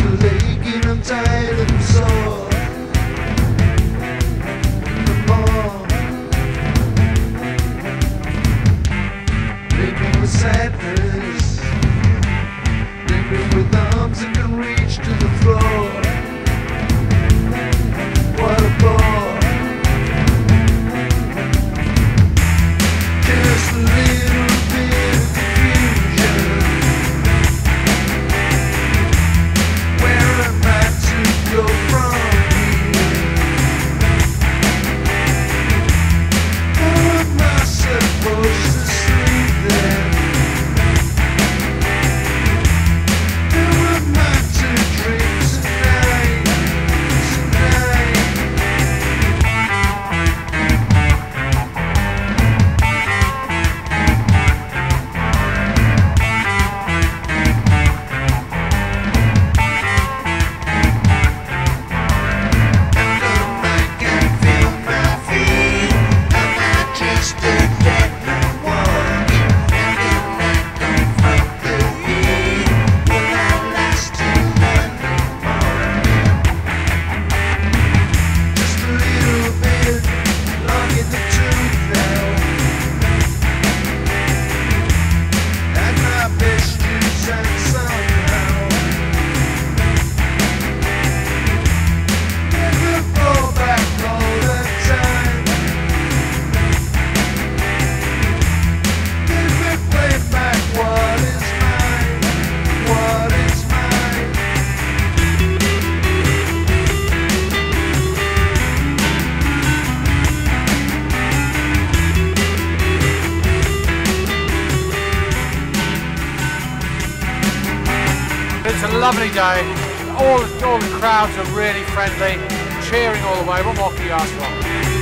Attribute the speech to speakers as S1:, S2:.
S1: aching and I'm tired and sore. Lovely day. All, all the crowds are really friendly, cheering all the way. What more can you ask for?